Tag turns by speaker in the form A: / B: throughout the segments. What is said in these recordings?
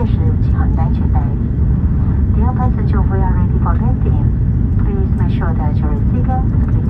A: 确时系好安全带。Dear passenger, we are ready for landing. Please make sure that your seatbelt is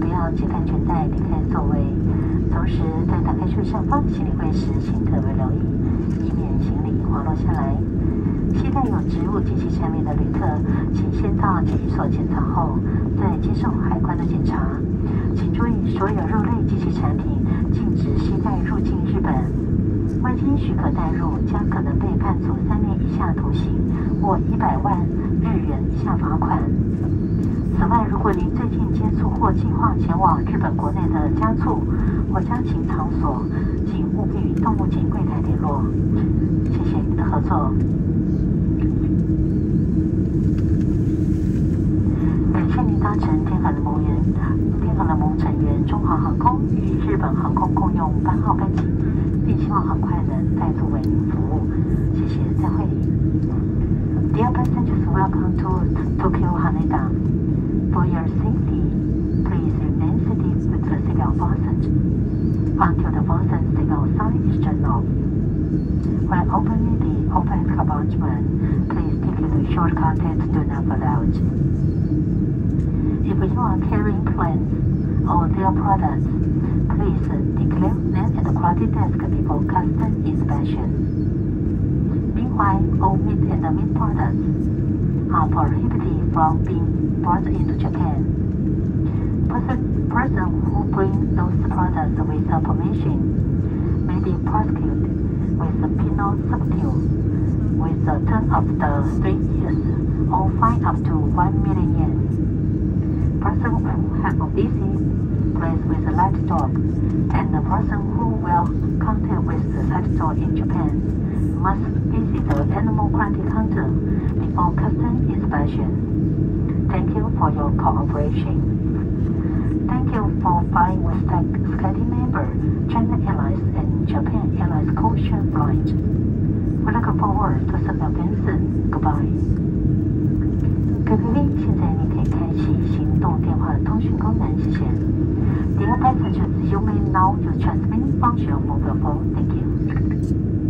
A: 不要系安全带，离开座位。同时，在打开车上方行李柜时，请特别留意，以免行李滑落下来。携带有植物及其产品的旅客，请先到检疫所检查后，再接受海关的检查。请注意，所有肉类及其产品禁止携带入境日本。未经许可带入，将可能被判处三年以下徒刑或一百万日元以下罚款。此外，如果您最近接触或计划前往日本国内的家畜或家禽场所，请务必与动物警柜台联络。谢谢您的合作。感谢您搭乘天港的蒙员，天港的蒙成员中华航空与日本航空共用班号班机，并希望很快能再度为您服务。谢谢，再会。Dear passengers, welcome to Tokyo Haneda. For your safety, please remain seated with the signal person until the person signal sign is turned off. When opening the open compartment, please take the short contents do not fall out. If you are carrying plants or their products, please declare them at the quality desk before custom inspection. Meanwhile, all meat and meat products are prohibited from being brought into Japan. Person, person who bring those products without permission may be prosecuted with a penal substitute with a term of the three years or fine up to 1 million yen. Person who have a with a light and the person who will contact with the light in Japan must visit the animal quarantine counter before custom inspection. Thank you for your cooperation. Thank you for flying with SkyTeam member, China Airlines and Japan Airlines code-share flight. We look forward to some events. Goodbye. 各位，现在您。You may now use transmitting function of mobile phone. Thank you.